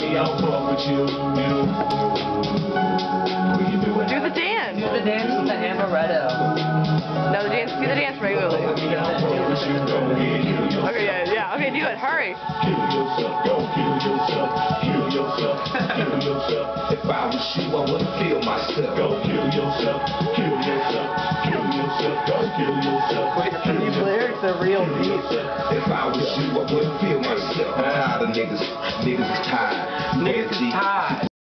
you, you. Will you do it? Do the dance. Do the dance with the amaretto. No, the dance. Do the dance regularly. Okay, yeah, yeah. Okay, do it. Hurry. Kill yourself, go kill yourself, kill yourself, kill yourself. If I was you, I wouldn't feel myself. Go kill yourself, kill yourself, kill yourself, go kill yourself. These lyrics are real deep. If I was you, I wouldn't feel myself. The niggas, niggas is tired.